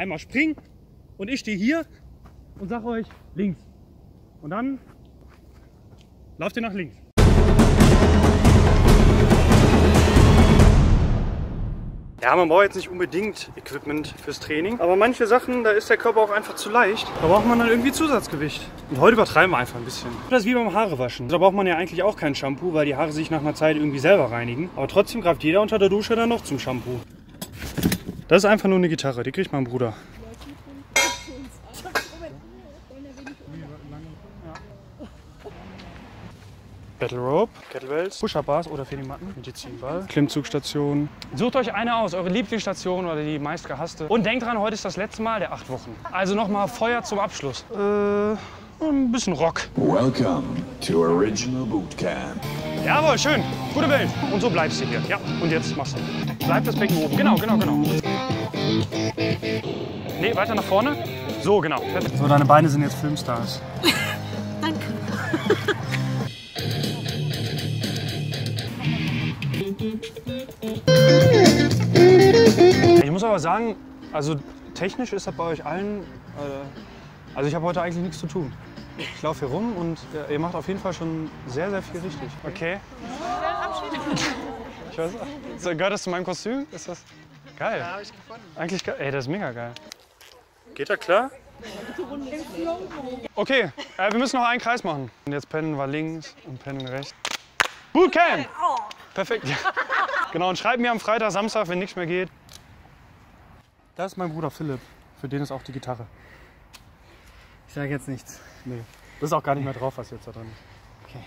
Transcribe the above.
einmal springen und ich stehe hier und sage euch links. Und dann lauft ihr nach links. Ja, man braucht jetzt nicht unbedingt Equipment fürs Training, aber manche Sachen, da ist der Körper auch einfach zu leicht. Da braucht man dann irgendwie Zusatzgewicht. Und heute übertreiben wir einfach ein bisschen. Das ist wie beim Haarewaschen. Da braucht man ja eigentlich auch kein Shampoo, weil die Haare sich nach einer Zeit irgendwie selber reinigen. Aber trotzdem greift jeder unter der Dusche dann noch zum Shampoo. Das ist einfach nur eine Gitarre, die kriegt mein Bruder. Battle Rope, Kettlebells, Push-Up Bars oder Fedimatten, Medizinball, Klimmzugstation. Sucht euch eine aus, eure Lieblingsstation oder die meistgehasste. Und denkt dran, heute ist das letzte Mal der acht Wochen. Also nochmal Feuer zum Abschluss. Äh, ein bisschen Rock. Welcome to Original Boot Camp. Jawohl, schön. Gute Welt. Und so bleibst du hier. Ja, und jetzt machst du. Bleib das Becken oben. Genau, genau, genau. Nee, weiter nach vorne. So, genau. Perfekt. So, deine Beine sind jetzt Filmstars. Ich muss aber sagen, also technisch ist das bei euch allen. Äh, also ich habe heute eigentlich nichts zu tun. Ich laufe hier rum und äh, ihr macht auf jeden Fall schon sehr, sehr viel richtig. Okay. Ich weiß, so, gehört das zu meinem Kostüm? Ist das geil? Ja, habe ich gefunden. Eigentlich geil. Ey, das ist mega geil. Geht da klar? Okay, äh, wir müssen noch einen Kreis machen. Und jetzt pennen wir links und pennen rechts. Bootcamp! Perfekt. Ja. Genau, und schreibt mir am Freitag, Samstag, wenn nichts mehr geht. Das ist mein Bruder Philipp. Für den ist auch die Gitarre. Ich sage jetzt nichts. Nee. Das ist auch gar nicht mehr drauf, was jetzt da drin ist. Okay.